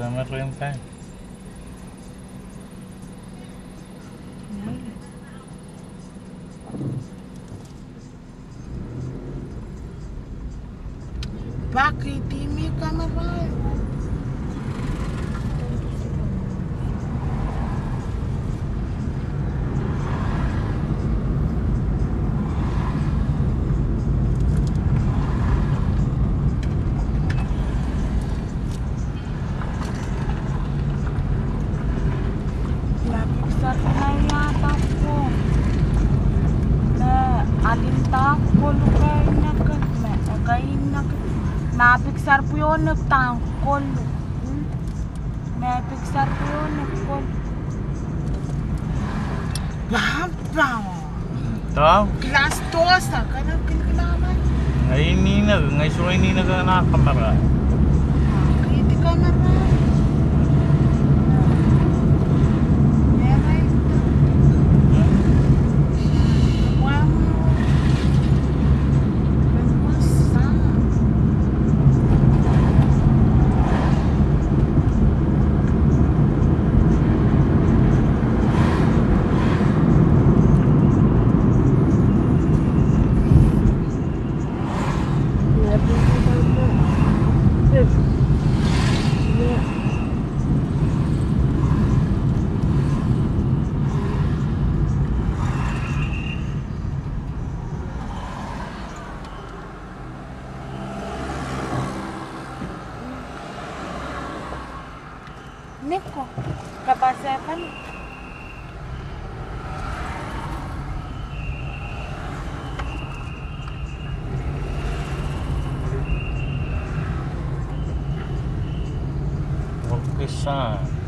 Будемо ринка. Пак, ти мій камерою. Alinta ko lukay na ka. Na agay na ka. Napiksar po yun nagtangkol. Hmm? Napiksar po yun nagkol. Bahaw! Ito, Kelas 2 na ka na kilalaman. ngayon ninag, ngayon suway ninag ang nakakamara. Kaya 猫 la pasé a pan sah.